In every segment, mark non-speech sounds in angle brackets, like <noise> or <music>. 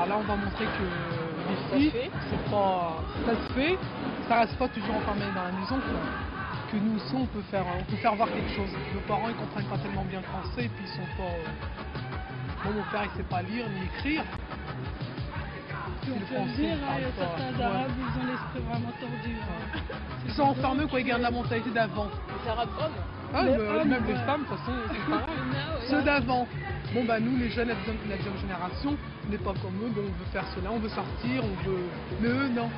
voilà, là on va montrer que fait. c'est pas, ça se fait, ça reste pas toujours enfermé dans la maison. quoi. Que nous aussi on peut faire, on peut faire voir quelque chose. Nos parents ils comprennent pas tellement bien le français et puis ils sont pas. euh, Bon, mon père il sait pas lire ni écrire. On le peut français, dire, il hein, pas. certains Ouais. arabes, ils ont l'esprit vraiment tordu. hein. Ils <laughs> sont enfermés quoi, ils gardent la mentalité d'avant. Les arabes hommes. Ah, Les euh, hommes, même les femmes, de toute façon, <laughs> c'est pareil. Ceux d'avant. Bon bah nous les jeunes, la deuxième, la deuxième génération, on n'est pas comme eux, bon, on veut faire cela, on veut sortir, on veut. Mais eux non.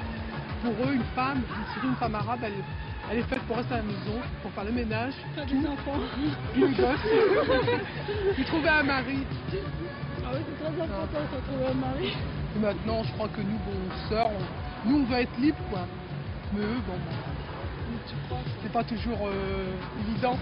Pour eux, une femme, surtout une femme arabe, elle, elle est faite pour rester à la maison, pour faire le ménage, T'as des enfants <laughs> le gosse, puis <laughs> trouver un mari. Ah oui, c'est très important de trouver un mari. Et maintenant, je crois que nous, bon, sœurs, on- nous on veut être libres quoi. Mais eux, bon, c'est pas toujours euh, évident.